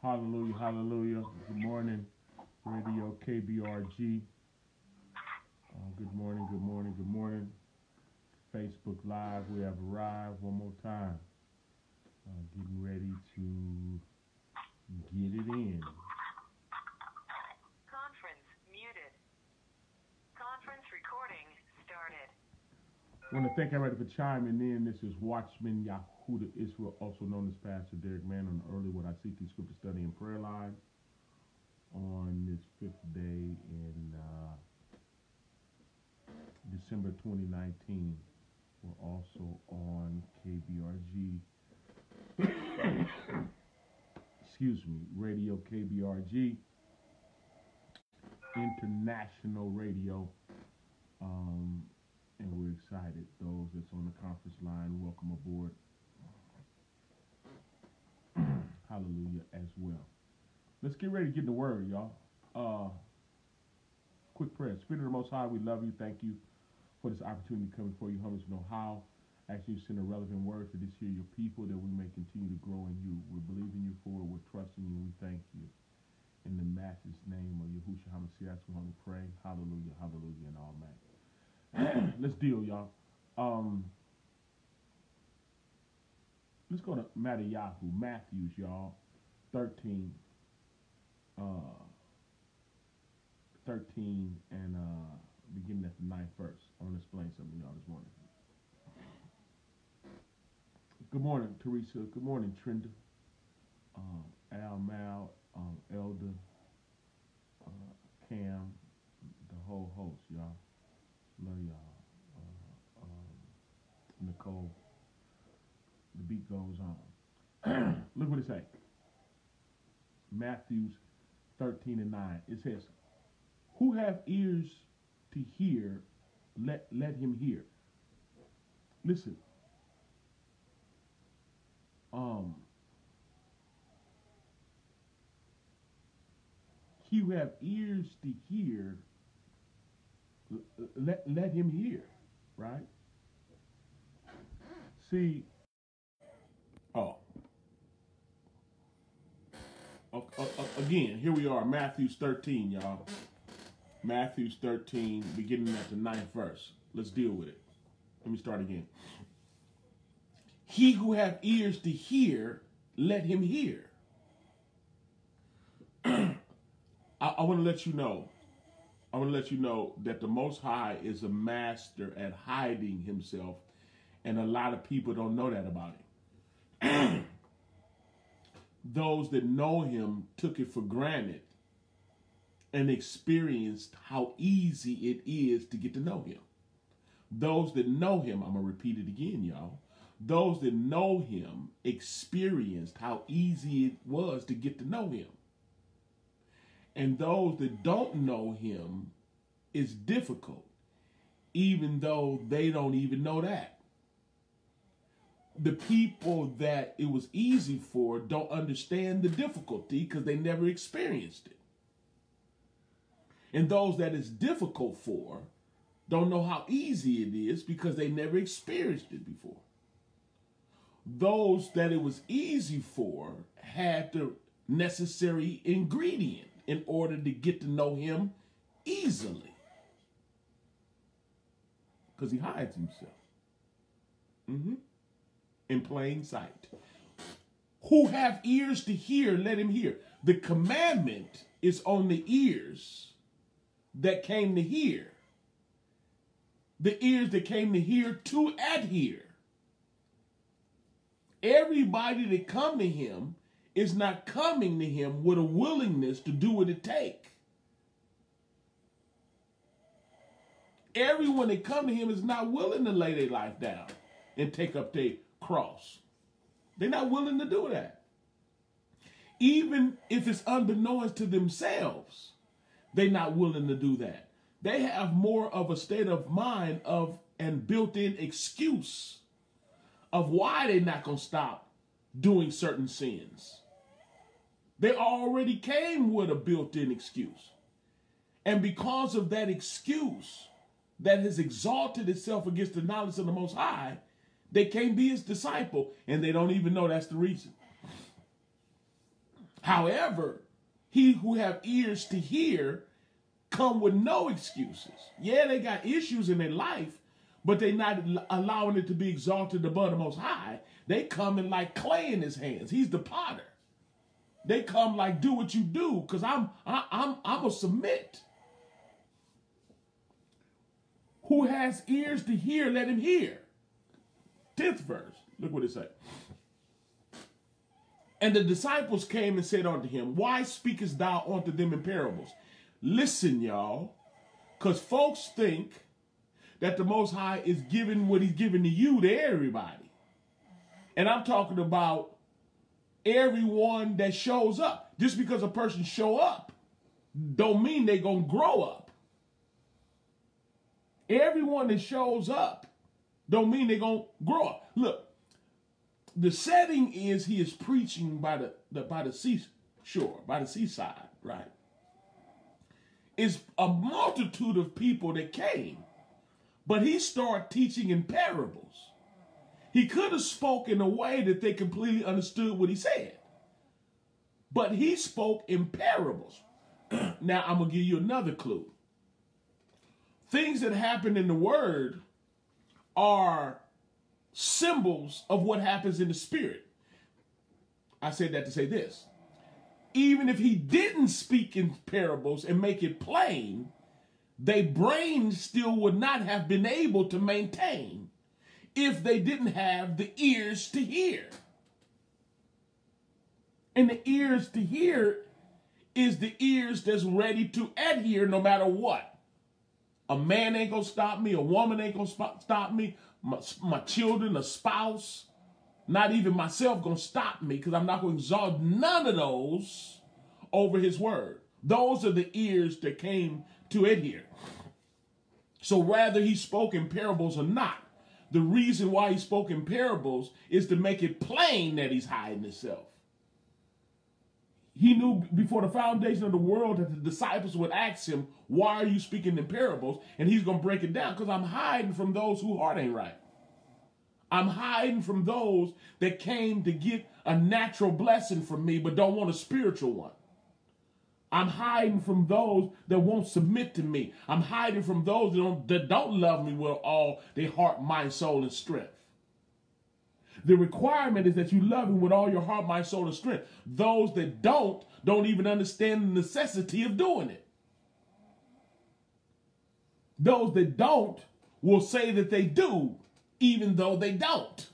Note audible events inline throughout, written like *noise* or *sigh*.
Hallelujah, hallelujah. Good morning, Radio KBRG. Uh, good morning, good morning, good morning. Facebook Live, we have arrived one more time. Uh, getting ready to get it in. Conference muted. Conference recording started. I want to thank everybody for chiming in. This is Watchman Yahudah Yisrael, also known as Pastor Derrick Mann on the early what I see through scripture study and prayer line on this fifth day in uh, December 2019. We're also on KBRG. *coughs* Excuse me, Radio KBRG, International Radio. Um, and we're excited. Those that's on the conference line, welcome aboard. Hallelujah as well. Let's get ready to get in the word, y'all. Uh, quick prayer. Spirit of the Most High, we love you. Thank you for this opportunity coming for you, humble to know how. To send a relevant word for this here, your people, that we may continue to grow in you. We believe in you for it. We're trusting you. We thank you. In the Master's name of Yahushua HaMashiach, we humbly pray. Hallelujah, hallelujah, and all that. *clears throat* let's deal, y'all. Um, let's go to Matthew, Matthews, y'all. 13. Uh, 13 and uh, beginning at the ninth verse. I want to explain something y'all this morning. Good morning, Teresa. Good morning, Trinda. Um, Al Mal, um, Elder, uh, Cam, the whole host, y'all. Love y'all. Uh, um, Nicole. Beat goes on. *clears throat* Look what it says. Matthews 13 and 9. It says, Who have ears to hear, let, let him hear. Listen. Um, he who have ears to hear, let, let him hear, right? See, oh, again, here we are, Matthew's 13, y'all. Matthew's 13, beginning at the ninth verse. Let's deal with it. Let me start again. He who have ears to hear, let him hear. *clears throat* I, I want to let you know. I want to let you know that the Most High is a master at hiding himself, and a lot of people don't know that about him. *clears throat* Those that know him took it for granted and experienced how easy it is to get to know him. Those that know him, I'm going to repeat it again, y'all. Those that know him experienced how easy it was to get to know him. And those that don't know him, it's difficult, even though they don't even know that. The people that it was easy for don't understand the difficulty because they never experienced it. And those that it's difficult for don't know how easy it is because they never experienced it before. Those that it was easy for had the necessary ingredient in order to get to know him easily. Because he hides himself. Mm-hmm. In plain sight. Who have ears to hear, let him hear. The commandment is on the ears that came to hear. The ears that came to hear to adhere. Everybody that come to him is not coming to him with a willingness to do what it takes. Everyone that come to him is not willing to lay their life down and take up their cross. They're not willing to do that. Even if it's unbeknownst to themselves, they're not willing to do that. They have more of a state of mind of and built-in excuse of why they're not going to stop doing certain sins. They already came with a built-in excuse. And because of that excuse that has exalted itself against the knowledge of the Most High, they can't be his disciple, and they don't even know that's the reason. However, he who have ears to hear come with no excuses. Yeah, they got issues in their life, but they not allowing it to be exalted above the most high. They come coming like clay in his hands. He's the potter. They come like do what you do, because I'm I, I'm I'm a submit. Who has ears to hear, let him hear. Tenth verse. Look what it says. And the disciples came and said unto him, Why speakest thou unto them in parables? Listen, y'all, because folks think that the Most High is giving what he's giving to you to everybody. And I'm talking about everyone that shows up. Just because a person show up don't mean they going to grow up. Everyone that shows up don't mean they're going to grow up. Look, the setting is he is preaching by the, the by the seashore, by the seaside, right? It's a multitude of people that came, but he started teaching in parables. He could have spoken in a way that they completely understood what he said, but he spoke in parables. *clears throat* now I'm gonna give you another clue. Things that happen in the word are symbols of what happens in the spirit. I said that to say this. Even if he didn't speak in parables and make it plain, their brains still would not have been able to maintain if they didn't have the ears to hear. And the ears to hear is the ears that's ready to adhere no matter what. A man ain't gonna stop me, a woman ain't gonna stop me, my, my children, a spouse, not even myself gonna stop me because I'm not gonna exalt none of those over his word. Those are the ears that came to it here. So rather he spoke in parables or not, the reason why he spoke in parables is to make it plain that he's hiding himself. He knew before the foundation of the world that the disciples would ask him, Why are you speaking in parables? And he's going to break it down because I'm hiding from those who heart ain't right. I'm hiding from those that came to get a natural blessing from me but don't want a spiritual one. I'm hiding from those that won't submit to me. I'm hiding from those that don't, that don't love me with all their heart, mind, soul, and strength. The requirement is that you love him with all your heart, mind, soul, and strength. Those that don't, don't even understand the necessity of doing it. Those that don't will say that they do, even though they don't.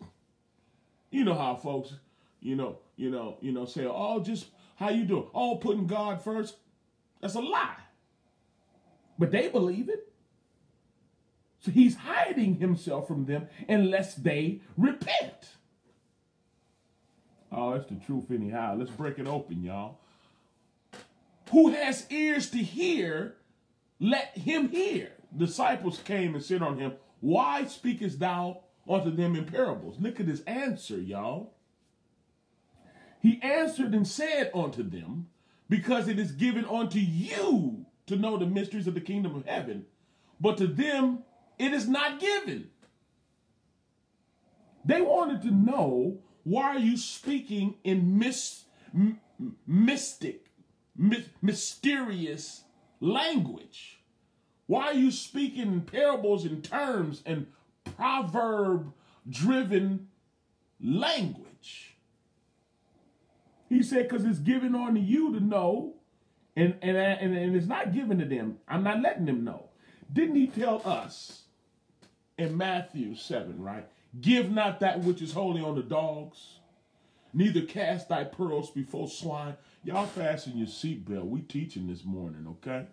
You know how folks, you know, you know, you know, say, oh, just how you doing? Oh, putting God first. That's a lie. But they believe it. So he's hiding himself from them unless they repent. Oh, that's the truth, anyhow. Let's break it open, y'all. Who has ears to hear, let him hear. Disciples came and said on him, Why speakest thou unto them in parables? Look at his answer, y'all. He answered and said unto them, Because it is given unto you to know the mysteries of the kingdom of heaven, but to them it is not given. They wanted to know why are you speaking in mis, mystic, my, mysterious language? Why are you speaking in parables and terms and proverb driven language? He said, because it's given on to you to know, and, and, and, and it's not given to them. I'm not letting them know. Didn't he tell us in Matthew 7, right? Give not that which is holy on the dogs, neither cast thy pearls before swine. Y'all fasten your seatbelt. We teaching this morning, okay?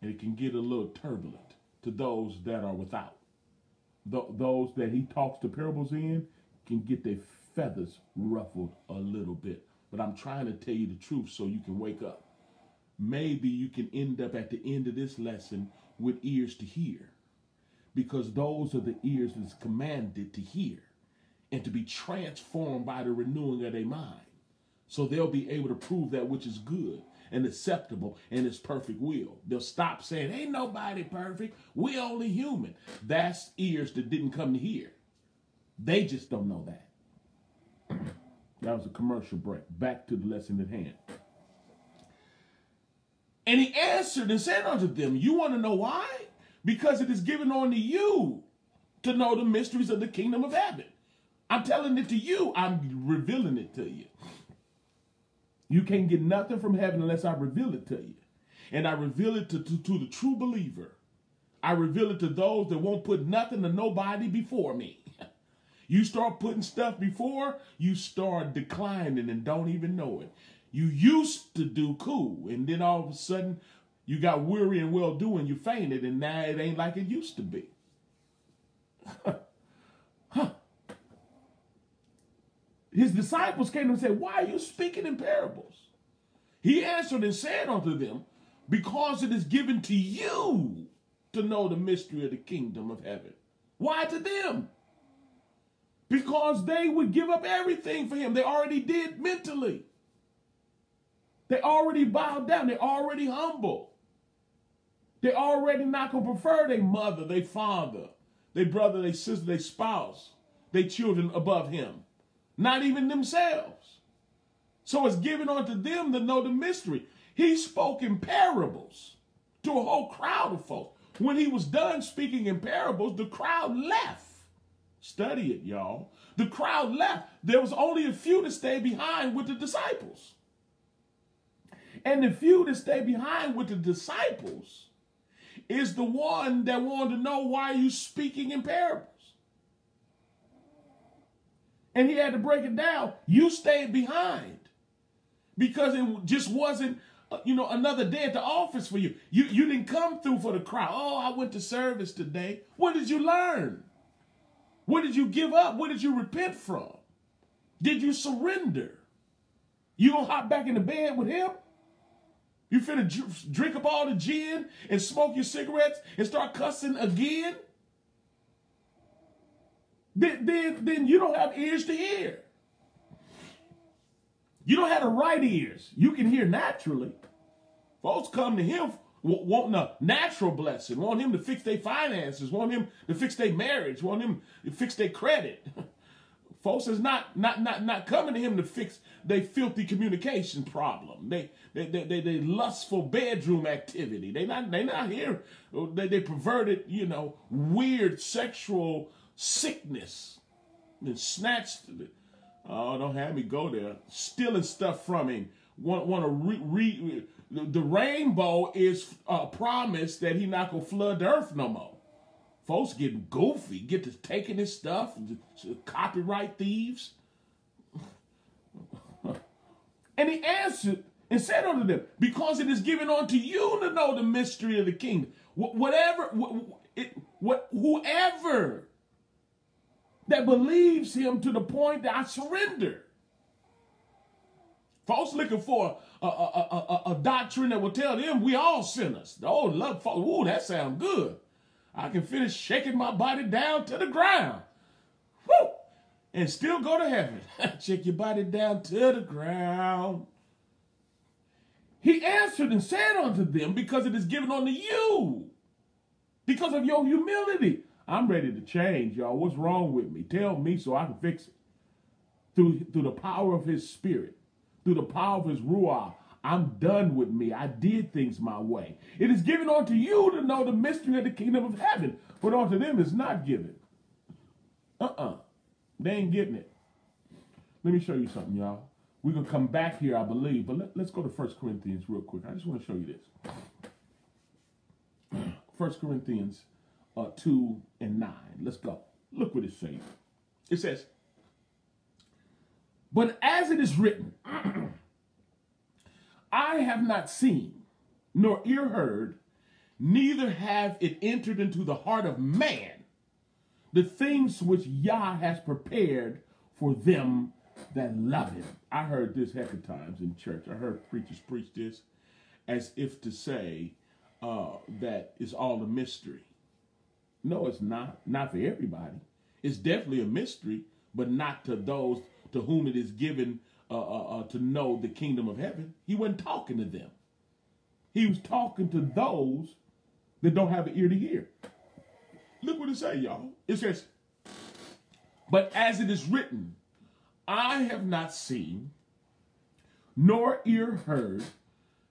And it can get a little turbulent to those that are without. Th- those that he talks the parables in can get their feathers ruffled a little bit. But I'm trying to tell you the truth so you can wake up. Maybe you can end up at the end of this lesson with ears to hear because those are the ears that's commanded to hear and to be transformed by the renewing of their mind. So they'll be able to prove that which is good and acceptable and his perfect will. They'll stop saying, Ain't nobody perfect. We only human. That's ears that didn't come to hear. They just don't know that. that was a commercial break. Back to the lesson at hand. And he answered and said unto them, You want to know why? Because it is given unto you to know the mysteries of the kingdom of heaven. I'm telling it to you, I'm revealing it to you. You can't get nothing from heaven unless I reveal it to you. And I reveal it to, to, to the true believer. I reveal it to those that won't put nothing to nobody before me. *laughs* You start putting stuff before, you start declining and don't even know it. You used to do cool, and then all of a sudden you got weary and well doing, you fainted, and now it ain't like it used to be. *laughs* huh. His disciples came and said, Why are you speaking in parables? He answered and said unto them, Because it is given to you to know the mystery of the kingdom of heaven. Why to them? Because they would give up everything for him. They already did mentally. They already bowed down. They already humble. They already not gonna prefer their mother, their father, their brother, their sister, their spouse, their children above him not even themselves. So it's given unto them to know the mystery. He spoke in parables to a whole crowd of folks. When he was done speaking in parables, the crowd left. Study it, y'all. The crowd left. There was only a few that stayed behind with the disciples. And the few that stayed behind with the disciples is the one that wanted to know why you speaking in parables and he had to break it down. You stayed behind because it just wasn't, uh, you know, another day at the office for you. You you didn't come through for the crowd. Oh, I went to service today. What did you learn? What did you give up? What did you repent from? Did you surrender? You gonna hop back in the bed with him? You finna drink up all the gin and smoke your cigarettes and start cussing again? then, then, then you don't have ears to hear. You don't have the right ears. You can hear naturally. Folks come to him wanting a natural blessing, want him to fix their finances, want him to fix their marriage, want him to fix their credit. *laughs* Folks is not not not not coming to him to fix their filthy communication problem. They they they they, they lustful bedroom activity. They not they not here. They they perverted you know weird sexual sickness and snatched it. Oh, don't have me go there. Stealing stuff from him. Want, want to re, re, the rainbow is a promise that he not gonna flood the earth no more. Folks getting goofy, get to taking his stuff, copyright thieves. *laughs* and he answered and said unto them, Because it is given unto you to know the mystery of the kingdom. Whatever, it, what, whoever that believes him to the point that I surrender. Folks looking for a, a, a, a, doctrine that will tell them we all sinners. Oh, love, ooh, that sounds good. I can finish shaking my body down to the ground. Woo! And still go to heaven. *laughs* Shake your body down to the ground. He answered and said unto them, Because it is given unto you, because of your humility. I'm ready to change, y'all. What's wrong with me? Tell me so I can fix it. Through, through the power of his spirit, through the power of his ruah, I'm done with me. I did things my way. It is given unto you to know the mystery of the kingdom of heaven, but unto them is not given. Uh-uh. They ain't getting it. Let me show you something, y'all. We're going to come back here, I believe, but let, us go to First Corinthians real quick. I just want to show you this. *clears throat* First Corinthians uh, 2 and 9. Let's go. Look what it says. It says, But as it is written, *clears throat* I have not seen, nor ear heard, neither have it entered into the heart of man the things which Yah has prepared for them that love him. I heard this heck of times in church. I heard preachers preach this as if to say uh, that it's all a mystery. No, it's not. Not for everybody. It's definitely a mystery, but not to those to whom it is given uh, uh, uh, to know the kingdom of heaven. He wasn't talking to them. He was talking to those that don't have an ear to hear. Look what it says, y'all. It says, But as it is written, I have not seen, nor ear heard,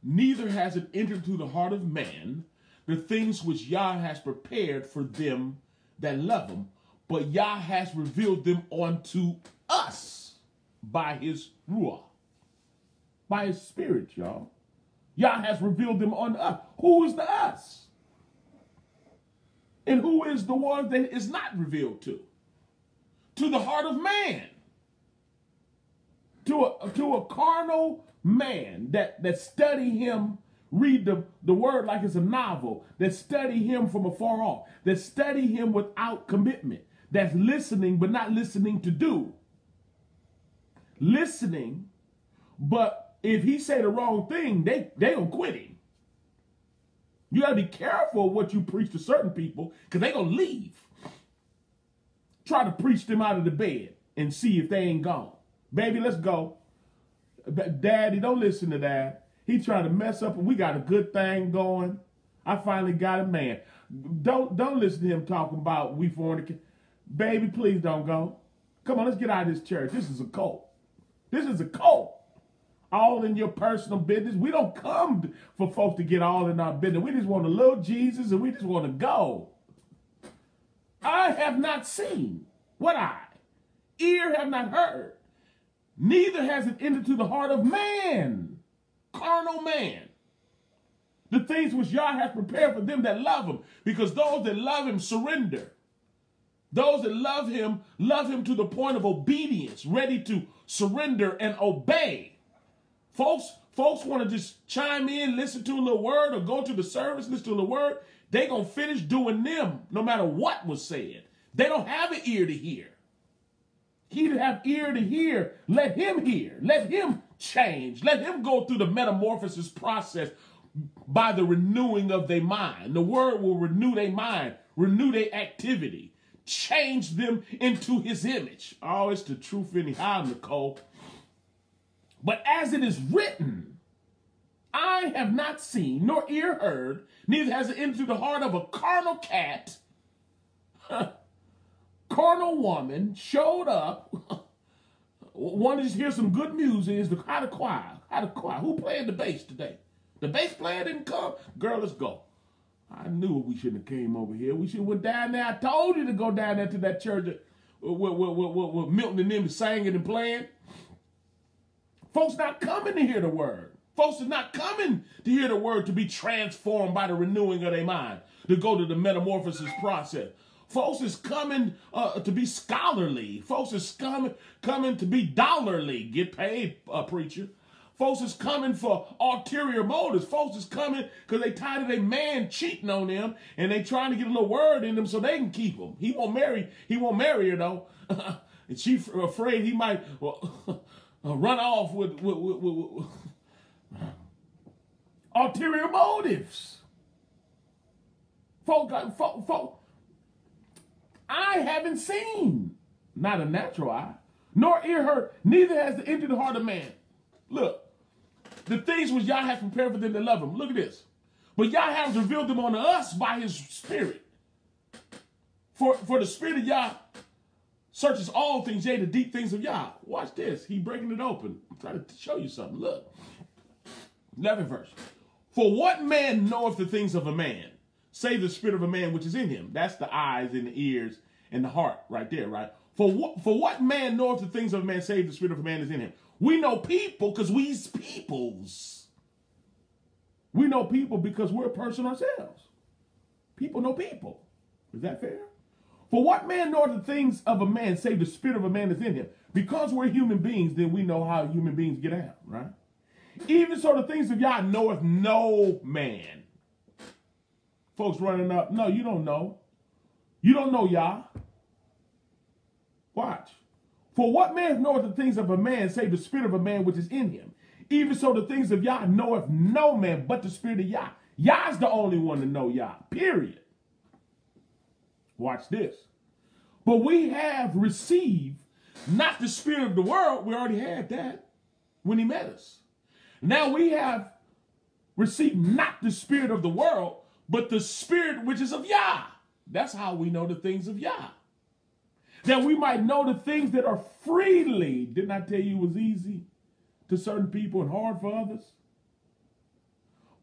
neither has it entered to the heart of man the things which Yah has prepared for them that love him, but Yah has revealed them unto us by his Ruah, by his spirit, y'all. Yah has revealed them on us. Who is the us? And who is the one that is not revealed to? To the heart of man. To a, to a carnal man that, that study him, read the, the word like it's a novel, that study him from afar off, that study him without commitment, that's listening but not listening to do. Listening, but if he say the wrong thing, they, they gonna quit him. You gotta be careful what you preach to certain people, because they gonna leave. Try to preach them out of the bed and see if they ain't gone. Baby, let's go. Daddy, don't listen to that. He trying to mess up and we got a good thing going. I finally got a man. Don't don't listen to him talking about we fornicate. Baby, please don't go. Come on, let's get out of this church. This is a cult. This is a cult. All in your personal business. We don't come for folks to get all in our business. We just want a little Jesus and we just want to go. I have not seen what I, ear have not heard, neither has it entered to the heart of man, carnal man. The things which Yah has prepared for them that love him, because those that love him surrender. Those that love him, love him to the point of obedience, ready to surrender and obey. Folks, folks want to just chime in, listen to a little word, or go to the service, listen to a little word. They gonna finish doing them no matter what was said. They don't have an ear to hear. He to have ear to hear. Let him hear. Let him change. Let him go through the metamorphosis process by the renewing of their mind. The word will renew their mind, renew their activity, change them into his image. Oh, it's the truth anyhow, Nicole. But as it is written, I have not seen, nor ear heard, neither has it entered the heart of a carnal cat carnal woman showed up, *laughs* wanted to hear some good music, is the how to choir. How to choir. Who played the bass today? The bass player didn't come? Girl, let's go. I knew we shouldn't have came over here. We should have went down there. I told you to go down there to that church uh, where, where, where, where Milton and them singing and playing. Folks not coming to hear the word. Folks are not coming to hear the word to be transformed by the renewing of their mind, to go to the metamorphosis process. Folks is coming uh, to be scholarly. Folks is coming coming to be dollarly. Get paid, uh, preacher. Folks is coming for ulterior motives. Folks is coming because they tired of a man cheating on them and they trying to get a little word in them so they can keep him. He won't marry. He won't marry her though, *laughs* and she afraid he might well, *laughs* run off with, with, with, with *laughs* ulterior motives. Folk, folk, folk, I haven't seen, not a natural eye, nor ear heard, neither has it entered the heart of man. Look, the things which Yah has prepared for them that love him. Look at this. But Yah has revealed them unto us by his spirit. For, for the spirit of Yah searches all things, yea, the deep things of Yah. Watch this. He breaking it open. I'm trying to show you something. Look. 11th verse. For what man knoweth the things of a man, save the spirit of a man which is in him. That's the eyes and the ears and the heart right there, right? For what, for what man knoweth the things of a man, save the spirit of a man is in him? We know people because we's peoples. We know people because we're a person ourselves. People know people. Is that fair? For what man knoweth the things of a man, save the spirit of a man is in him? Because we're human beings, then we know how human beings get out, right? Even so, the things of Yah knoweth no man folks running up. No, you don't know. You don't know Yah. Watch. For what man knoweth the things of a man, save the spirit of a man which is in him? Even so, the things of Yah knoweth no man but the spirit of Yah. Yah's the only one to know Yah, period. Watch this. But we have received not the spirit of the world. We already had that when he met us. Now we have received not the spirit of the world, but the spirit which is of Yah. That's how we know the things of Yah. That we might know the things that are freely. Didn't I tell you it was easy to certain people and hard for others?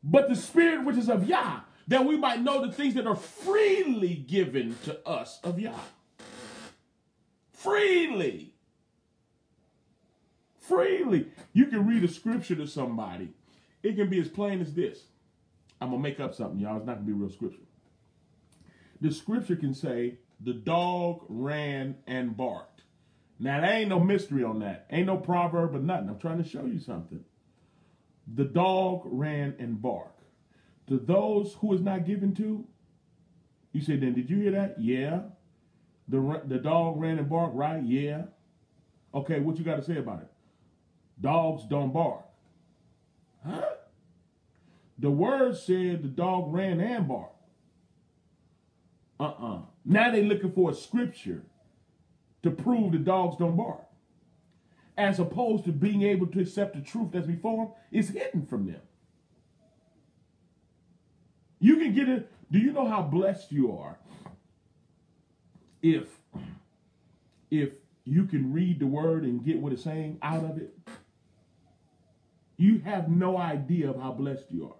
but the Spirit which is of Yah, that we might know the things that are freely given to us of Yah. Freely. Freely. You can read a scripture to somebody. It can be as plain as this. I'm to make up something, y'all. It's not to be real scripture. The scripture can say, the dog ran and barked. Now, there ain't no mystery on that. Ain't no proverb or nothing. I'm trying to show you something. The dog ran and barked. To those who is not given to, you say, then did you hear that? Yeah. The, the dog ran and barked, right? Yeah. Okay, what you got to say about it? Dogs don't bark. Huh? The word said the dog ran and barked. Uh-uh. Now they looking for a scripture to prove the dogs don't bark. As opposed to being able to accept the truth that's before them, it's hidden from them. You can get it. Do you know how blessed you are if if you can read the word and get what it's saying out of it? You have no idea of how blessed you are.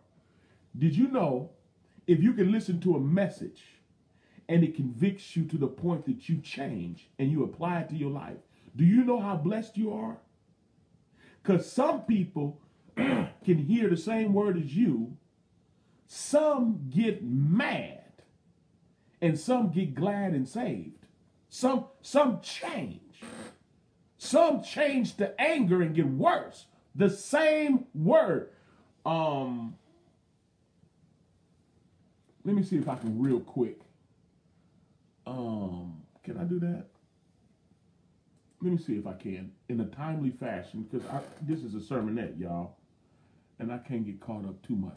Did you know if you can listen to a message and it convicts you to the point that you change and you apply it to your life, do you know how blessed you are? Because some people *clears throat* can hear the same word as you, some get mad, and some get glad and saved. Some some change. Some change to anger and get worse. The same word. Um let me see if I can real quick. Um, can I do that? Let me see if I can in a timely fashion because this is a sermonette, y'all, and I can't get caught up too much.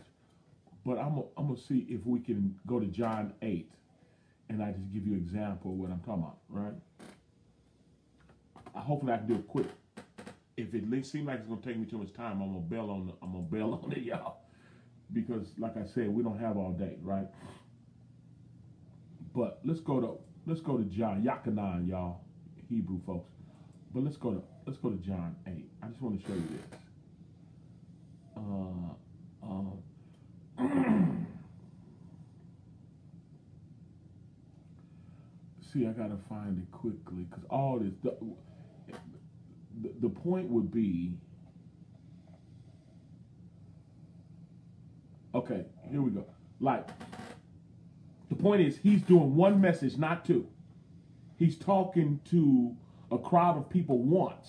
But I'm gonna see if we can go to John eight, and I just give you an example of what I'm talking about, right? I hopefully I can do it quick. If it seems like it's gonna take me too much time, I'm gonna bail on the, I'm gonna bail *laughs* on it, y'all because, like I said, we don't have all day, right? But let's go to let's go to John Yochanan, y'all, Hebrew folks. But let's go to let's go to John eight. I just want to show you this. Uh, um, *clears throat* see, I gotta find it quickly because all this. The, the, the point would be Okay, here we go. Like, the point is, he's doing one message, not two. He's talking to a crowd of people once.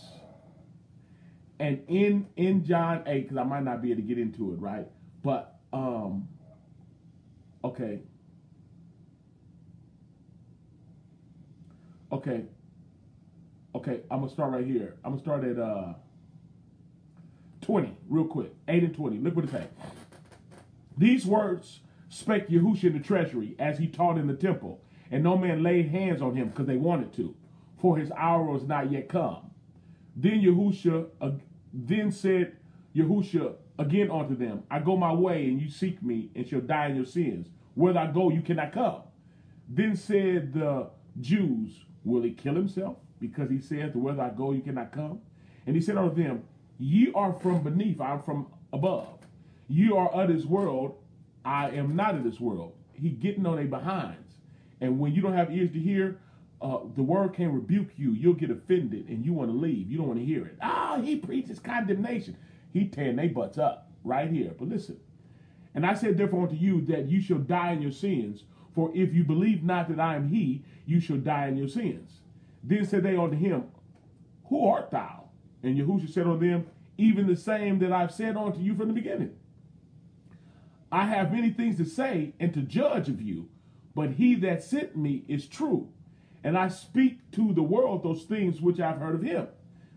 And in in John 8, because I might not be able to get into it, right? But um okay. Okay. Okay, I'm gonna start right here. I'm gonna start at uh 20, real quick. 8 and 20. Look what it says. These words spake Yahushua in the treasury as he taught in the temple, and no man laid hands on him because they wanted to, for his hour was not yet come. Then Yahushua, uh, then said Yahushua again unto them, I go my way, and you seek me, and shall die in your sins. Where I go, you cannot come. Then said the Jews, Will he kill himself? Because he said, Where I go, you cannot come. And he said unto them, Ye are from beneath, I am from above. You are of this world. I am not of this world. He getting on their behinds. And when you don't have ears to hear, uh, the word can rebuke you. You'll get offended and you want to leave. You don't want to hear it. Ah, oh, he preaches condemnation. He tearing their butts up right here. But listen. And I said therefore unto you that you shall die in your sins. For if you believe not that I am he, you shall die in your sins. Then said they unto him, Who art thou? And Yahushua said unto them, Even the same that I've said unto you from the beginning. I have many things to say and to judge of you, but he that sent me is true. And I speak to the world those things which I've heard of him.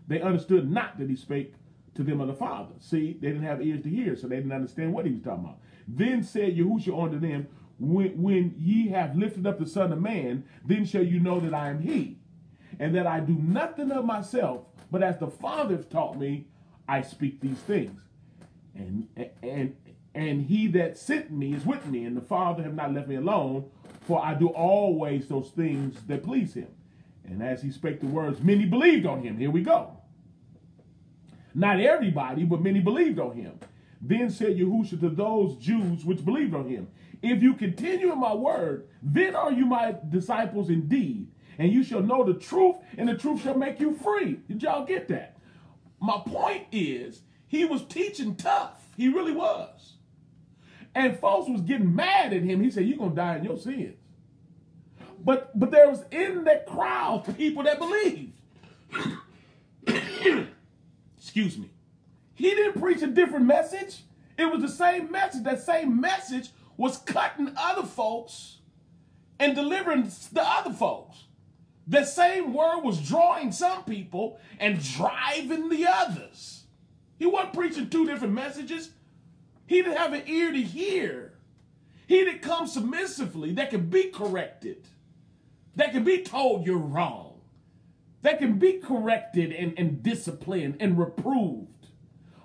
They understood not that he spake to them of the Father. See, they didn't have ears to hear, so they didn't understand what he was talking about. Then said Yahushua unto them, when, when ye have lifted up the Son of Man, then shall you know that I am he, and that I do nothing of myself, but as the Father has taught me, I speak these things. And, and, and he that sent me is with me, and the Father have not left me alone, for I do always those things that please him. And as he spake the words, many believed on him. Here we go. Not everybody, but many believed on him. Then said Yahushua to those Jews which believed on him, If you continue in my word, then are you my disciples indeed, and you shall know the truth, and the truth shall make you free. Did y'all get that? My point is, he was teaching tough. He really was. And folks was getting mad at him. He said, You're gonna die in your sins. But but there was in that crowd people that believed. *coughs* Excuse me. He didn't preach a different message. It was the same message. That same message was cutting other folks and delivering the other folks. The same word was drawing some people and driving the others. He wasn't preaching two different messages. He didn't have an ear to hear. He didn't come submissively that can be corrected, that can be told you're wrong, that can be corrected and, and disciplined and reproved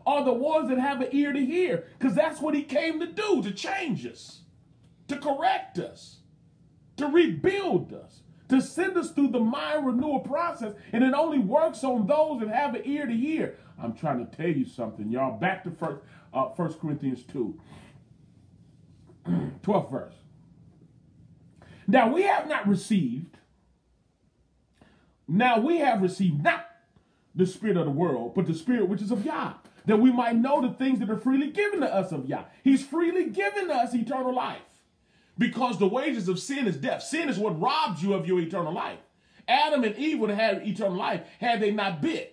are the ones that have an ear to hear because that's what he came to do to change us, to correct us, to rebuild us, to send us through the mind renewal process. And it only works on those that have an ear to hear. I'm trying to tell you something, y'all. Back to first, uh, 1 Corinthians 2, *clears throat* 12th verse. Now we have not received, now we have received not the spirit of the world, but the spirit which is of Yah, that we might know the things that are freely given to us of Yah. He's freely given us eternal life because the wages of sin is death. Sin is what robs you of your eternal life. Adam and Eve would have had eternal life had they not bit.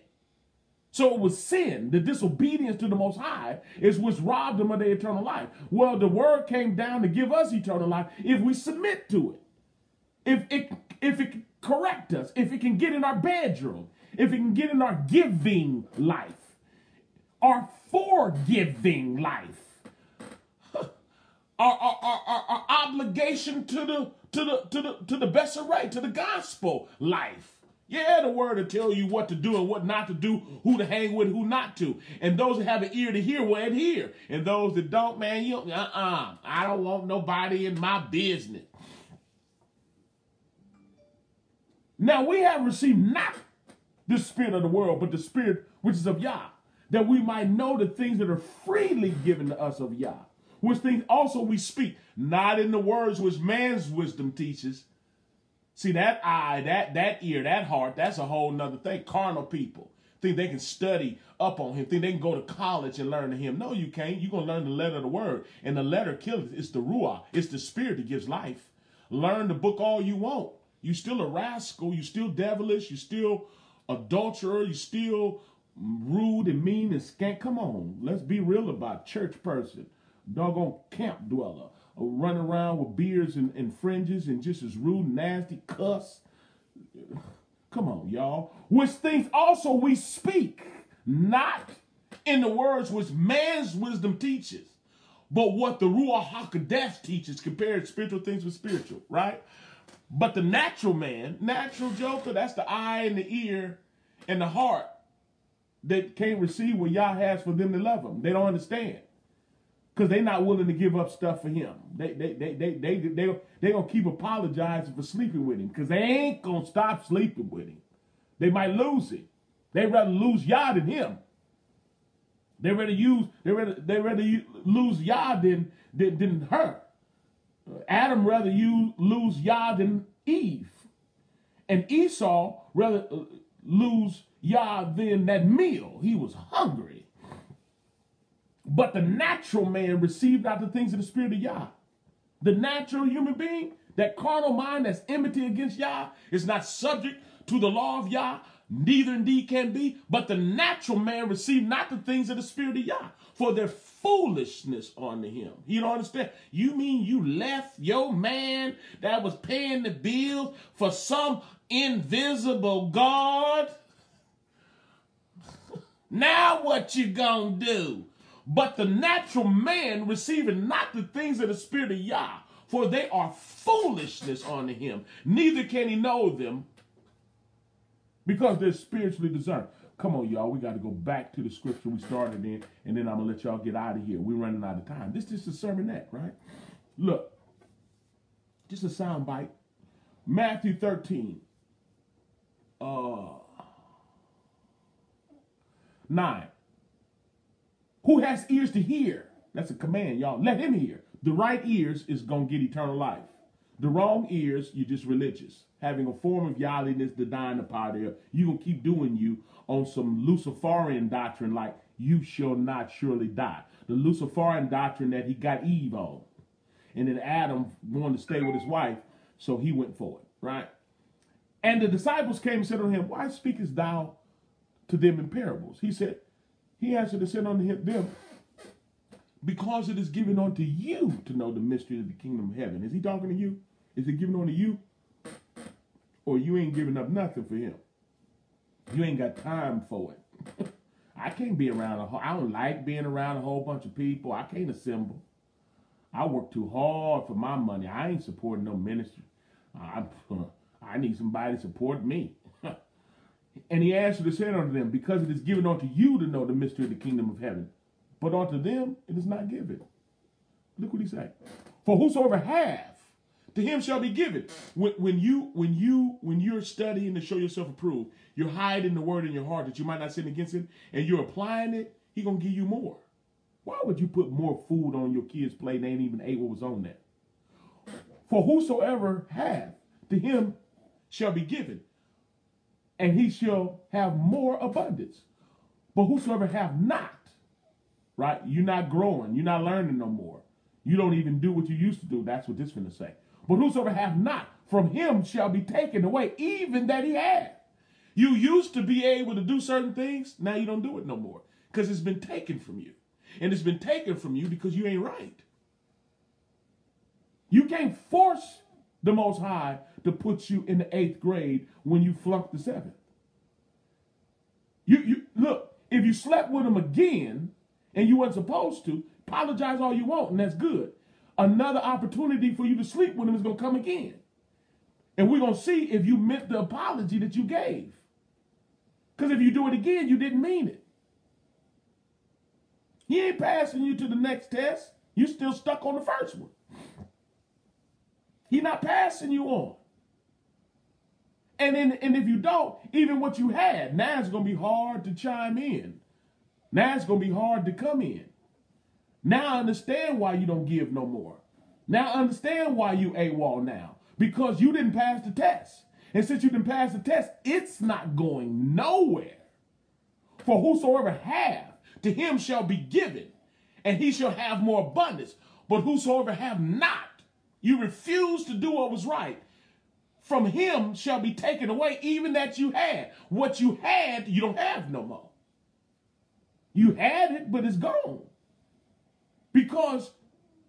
So it was sin, the disobedience to the Most High, is what robbed them of their eternal life. Well, the word came down to give us eternal life if we submit to it. If it if it correct us, if it can get in our bedroom, if it can get in our giving life, our forgiving life, our, our, our, our, obligation to the to the to the to the best right, to the gospel life. Yeah, the word will tell you what to do and what not to do, who to hang with, who not to. And those that have an ear to hear will adhere. And those that don't, man, you uh-uh. I don't want nobody in my business. Now we have received not the spirit of the world, but the spirit which is of Yah, that we might know the things that are freely given to us of Yah, which things also we speak, not in the words which man's wisdom teaches. See that eye, that that ear, that heart, that's a whole nother thing. Carnal people think they can study up on him, think they can go to college and learn to him. No, you can't. You're gonna learn the letter of the word. And the letter kills. It's the ruah. It's the spirit that gives life. Learn the book all you want. You still a rascal. You still devilish. You still adulterer. You still rude and mean and skank. Come on, let's be real about church person, doggone camp dweller, running around with beards and, and fringes and just as rude, nasty, cuss. Come on, y'all. Which things also we speak, not in the words which man's wisdom teaches, but what the Ruach HaKodesh teaches, compared spiritual things with spiritual, right? But the natural man, natural joker, that's the eye and the ear and the heart that can't receive what Yah has for them to love him. They don't understand. Because they're not willing to give up stuff for him. They they they they they they they, gonna keep apologizing for sleeping with him because they ain't gonna stop sleeping with him. They might lose it. They rather lose Yah than him. They rather use they rather they rather lose Yah than than, than her. Adam rather you lose Yah than Eve, and Esau rather uh, lose Yah than that meal. He was hungry. But the natural man received not the things of the spirit of Yah. The natural human being, that carnal mind that's enmity against Yah, is not subject to the law of Yah, neither indeed can be. But the natural man received not the things of the spirit of Yah, for their foolishness unto him. You don't understand? You mean you left your man that was paying the bills for some invisible God? *laughs* Now what you gonna do? But the natural man receiving not the things of the spirit of Yah, for they are foolishness unto him. Neither can he know them because they're spiritually discerned. Come on, y'all. We got to go back to the scripture we started in, and then I'm going to let y'all get out of here. We're running out of time. This is a sermonette, right? Look, just a sound bite. Matthew 13. Uh, 9. Who has ears to hear? That's a command, y'all. Let him hear. The right ears is going to get eternal life. The wrong ears, you're just religious. Having a form of godliness, denying the power. You're going to keep doing you on some Luciferian doctrine like you shall not surely die. The Luciferian doctrine that he got Eve on. And then Adam wanted to stay with his wife, so he went for it, right? And the disciples came and said unto him, Why speakest thou to them in parables? He said, He answered and said unto them, Because it is given unto you to know the mystery of the kingdom of heaven. Is he talking to you? Is it given unto you? Or you ain't giving up nothing for him? You ain't got time for it. *laughs* I can't be around a whole, I don't like being around a whole bunch of people. I can't assemble. I work too hard for my money. I ain't supporting no ministry. I, *laughs* I need somebody to support me. And he answered and said unto them, Because it is given unto you to know the mystery of the kingdom of heaven, but unto them it is not given. Look what he said. For whosoever hath, to him shall be given. When, when you when you when you're studying to show yourself approved, you're hiding the word in your heart that you might not sin against it, and you're applying it. He gonna give you more. Why would you put more food on your kids' plate they ain't even ate what was on there? For whosoever hath, to him shall be given, and he shall have more abundance. But whosoever have not, right? You're not growing, you're not learning no more. You don't even do what you used to do. That's what this finna say. But whosoever have not, from him shall be taken away, even that he had. You used to be able to do certain things, now you don't do it no more because it's been taken from you. And it's been taken from you because you ain't right. You can't force the Most High to put you in the eighth grade when you flunked the seventh. You, you look, if you slept with him again and you weren't supposed to, apologize all you want, and that's good another opportunity for you to sleep with him is going to come again. And we're to see if you meant the apology that you gave. Because if you do it again, you didn't mean it. He ain't passing you to the next test. You still stuck on the first one. He's not passing you on. And then, and if you don't, even what you had, now it's going to be hard to chime in. Now it's going to be hard to come in. Now I understand why you don't give no more. Now I understand why you AWOL now. Because you didn't pass the test. And since you didn't pass the test, it's not going nowhere. For whosoever have, to him shall be given, and he shall have more abundance. But whosoever have not, you refuse to do what was right, from him shall be taken away, even that you had. What you had, you don't have no more. You had it, but it's gone because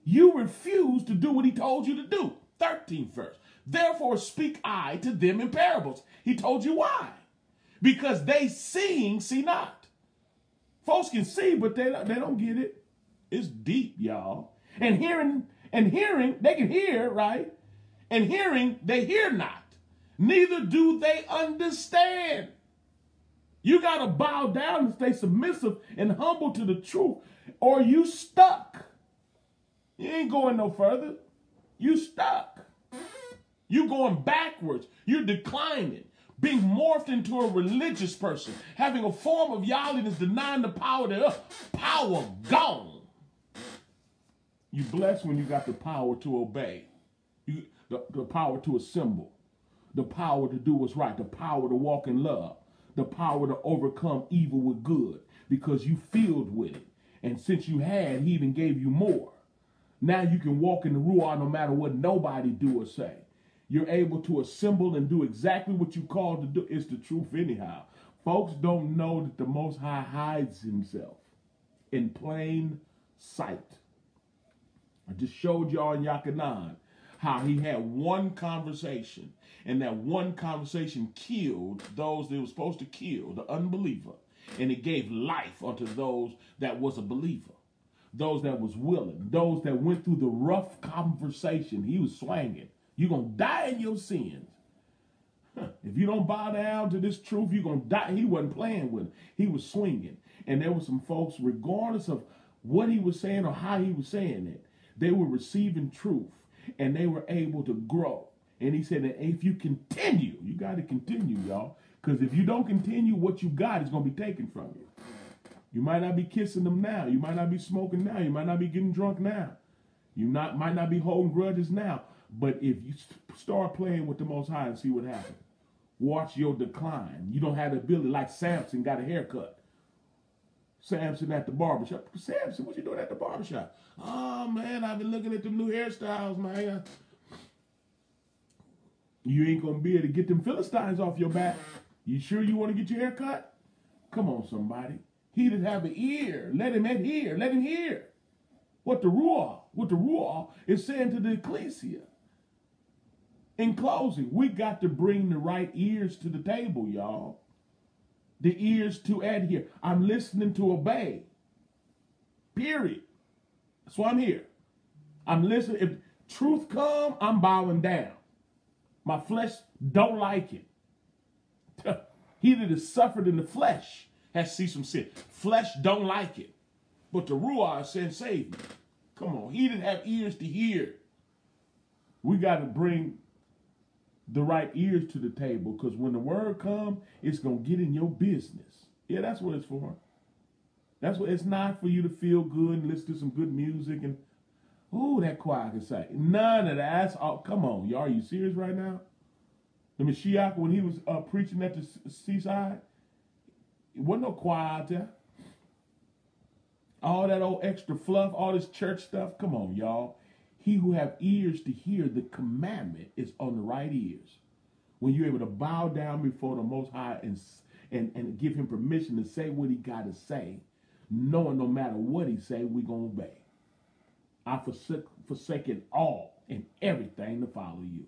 you refuse to do what he told you to do. 13th verse. Therefore speak I to them in parables. He told you why. Because they seeing, see not. Folks can see, but they, they don't get it. It's deep, y'all. And hearing, and hearing, they can hear, right? And hearing, they hear not. Neither do they understand. You got to bow down and stay submissive and humble to the truth or you stuck. You ain't going no further. You stuck. You going backwards. You're declining. Being morphed into a religious person. Having a form of godliness, denying the power thereof. Power gone. You blessed when you got the power to obey. The, the power to assemble. The power to do what's right. The power to walk in love. The power to overcome evil with good. Because you filled with it. And since you had, he even gave you more. Now you can walk in the Ruah no matter what nobody do or say. You're able to assemble and do exactly what you called to do. It's the truth anyhow. Folks don't know that the Most High hides himself in plain sight. I just showed y'all in Yochanan how he had one conversation, and that one conversation killed those that were supposed to kill, the unbeliever and it gave life unto those that was a believer those that was willing those that went through the rough conversation. He was swinging. You're gonna die in your sins. If you don't bow down to this truth you're gonna die. He wasn't playing with it. He was swinging. And there were some folks regardless of what he was saying or how he was saying it they were receiving truth and they were able to grow and he said that if you continue you got to continue y'all because if you don't continue, what you got is going to be taken from you. You might not be kissing them now. You might not be smoking now. You might not be getting drunk now. You not might not be holding grudges now. But if you start playing with the Most High and see what happens, watch your decline. You don't have the ability like Samson got a haircut. Samson at the barbershop. Samson, what you doing at the barbershop? Oh man, I've been looking at them new hairstyles, man. You ain't gonna be able to get them Philistines off your back. You sure you want to get your hair cut? Come on, somebody. He that have an ear, let him hear. Let him hear. What the Ruah, what the Ruah is saying to the ecclesia. In closing, we got to bring the right ears to the table, y'all. The ears to adhere. I'm listening to obey. Period. That's why I'm here. I'm listening. If truth come, I'm bowing down. My flesh don't like it. *laughs* he that is suffered in the flesh has seen some sin. Flesh don't like it. But the Ruah saying, save me. Come on. He didn't have ears to hear. We got to bring the right ears to the table because when the word come, it's going to get in your business. Yeah, that's what it's for. That's what it's not for you to feel good and listen to some good music and oh, that choir can say. None of that. That's. Come on, y'all. Are you serious right now? The Mashiach, when he was uh, preaching at the seaside, it wasn't no choir out there. All that old extra fluff, all this church stuff. Come on, y'all. He who have ears to hear the commandment is on the right ears. When you're able to bow down before the Most High and, and, and give him permission to say what he got to say, knowing no matter what he say, we going to obey. I forsake, forsaken all and everything to follow you.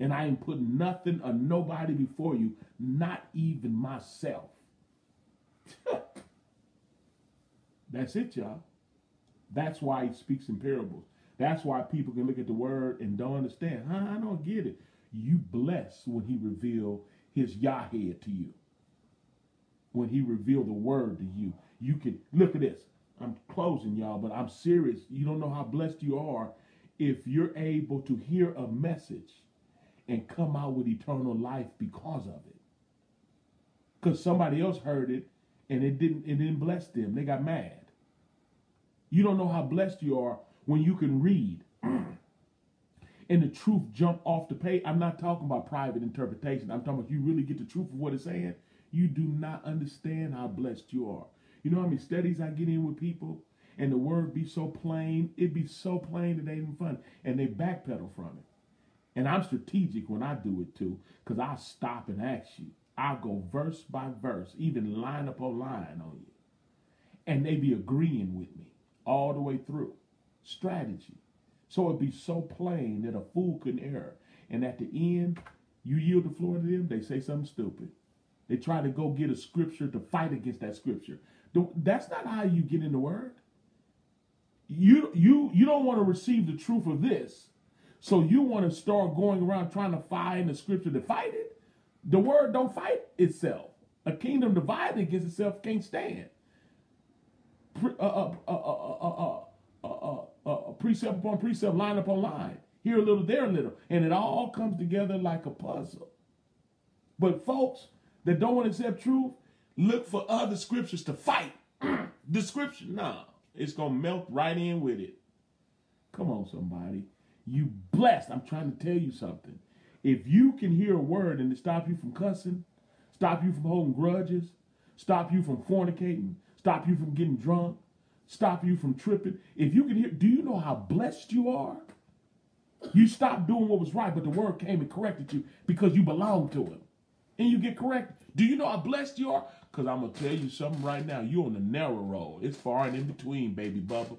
And I ain't put nothing or nobody before you, not even myself. *laughs* That's it, y'all. That's why he speaks in parables. That's why people can look at the word and don't understand. Huh, I don't get it. You bless when he reveal his Yahweh to you. When he reveal the word to you. You can look at this. I'm closing, y'all, but I'm serious. You don't know how blessed you are if you're able to hear a message and come out with eternal life because of it. Because somebody else heard it and it didn't it didn't bless them. They got mad. You don't know how blessed you are when you can read and the truth jump off the page. I'm not talking about private interpretation. I'm talking about you really get the truth of what it's saying. You do not understand how blessed you are. You know how many studies I get in with people and the word be so plain, it be so plain that they even fun. And they backpedal from it. And I'm strategic when I do it too, because i stop and ask you. I'll go verse by verse, even line upon line on you. And they be agreeing with me all the way through. Strategy. So it'd be so plain that a fool couldn't err. And at the end, you yield the floor to them, they say something stupid. They try to go get a scripture to fight against that scripture. That's not how you get in the word. You you you don't want to receive the truth of this. So you want to start going around trying to find the scripture to fight it. The word don't fight itself. A kingdom divided against itself can't stand. Uh, uh, uh, precept upon precept, line upon line. Here a little, there a little. And it all comes together like a puzzle. But folks that don't accept truth, look for other scriptures to fight the scripture. No, it's going to melt right in with it. Come on, somebody. You blessed. I'm trying to tell you something. If you can hear a word and it stop you from cussing, stop you from holding grudges, stop you from fornicating, stop you from getting drunk, stop you from tripping, if you can hear, do you know how blessed you are? You stopped doing what was right, but the word came and corrected you because you belong to him. And you get corrected. Do you know how blessed you are? Because I'm going to tell you something right now. You're on the narrow road. It's far and in between, baby bubba.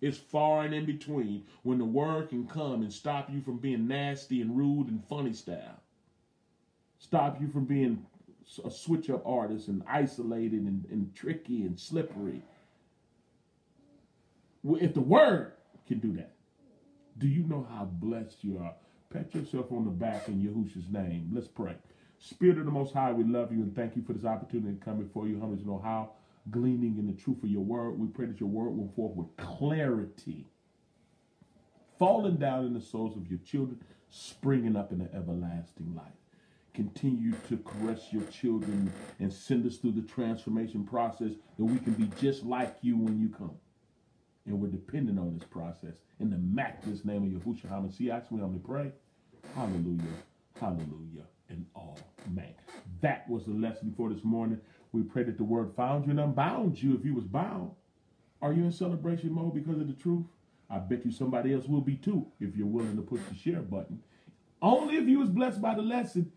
It's far and in between when the word can come and stop you from being nasty and rude and funny style. Stop you from being a switch up artist and isolated and, and tricky and slippery. If the word can do that, do you know how blessed you are? Pat yourself on the back in Yahushua's name. Let's pray. Spirit of the Most High, we love you and thank you for this opportunity to come before you. Humble to know how gleaning in the truth of your word. We pray that your word will forth with clarity, falling down in the souls of your children, springing up in the everlasting life. Continue to caress your children and send us through the transformation process that we can be just like you when you come. And we're dependent on this process. In the matchless name of Yahushua HaMashiach, we only pray. Hallelujah, hallelujah, and amen. That was the lesson for this morning. We pray that the word found you and unbound you if you was bound. Are you in celebration mode because of the truth? I bet you somebody else will be too if you're willing to push the share button. Only if you was blessed by the lesson,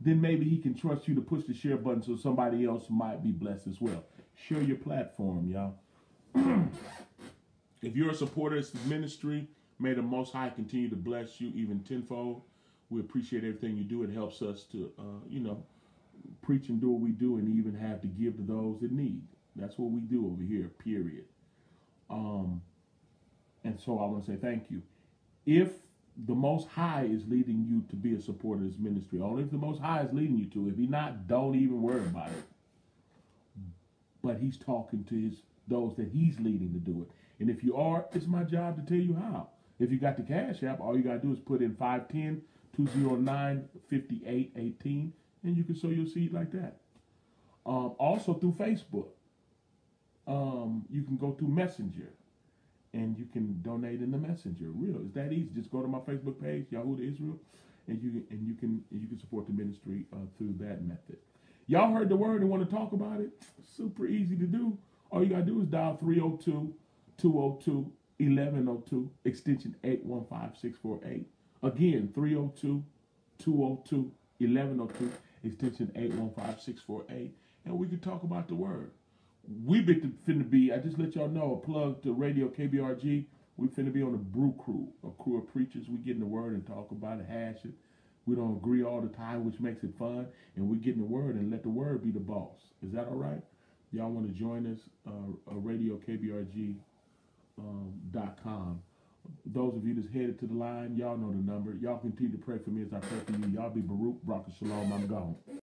then maybe he can trust you to push the share button so somebody else might be blessed as well. Share your platform, y'all. *clears throat* if you're a supporter of ministry, may the Most High continue to bless you even tenfold. We appreciate everything you do. It helps us to, uh, you know, preach and do what we do and even have to give to those that need. That's what we do over here, period. Um, and so I want to say thank you. If the Most High is leading you to be a supporter of this ministry, only if the Most High is leading you to. If He not, don't even worry about it. But He's talking to His those that He's leading to do it. And if you are, it's my job to tell you how. If you got the Cash App, all you got to do is put in 510 209 5818 and you can sow your seed like that. Um, also through Facebook. Um, you can go through Messenger and you can donate in the messenger. Real, it's that easy. Just go to my Facebook page, Yahudah Yisrael, and you and you can and you can support the ministry uh, through that method. Y'all heard the word and want to talk about it? Super easy to do. All you gotta do is dial 302 202 1102 extension 815648. Again, 302 202 1102 extension 815648 and we can talk about the word we been finna be, I just let y'all know, a plug to Radio KBRG. We finna be on the Brew Crew, a crew of preachers. We get in the word and talk about it, hash it. We don't agree all the time, which makes it fun. And we get in the word and let the word be the boss. Is that all right? Y'all want to join us? Uh, Radio KBRG um, dot com. Those of you that's headed to the line, y'all know the number. Y'all continue to pray for me as I pray for you. Y'all be Baruch, Barak Shalom. I'm gone.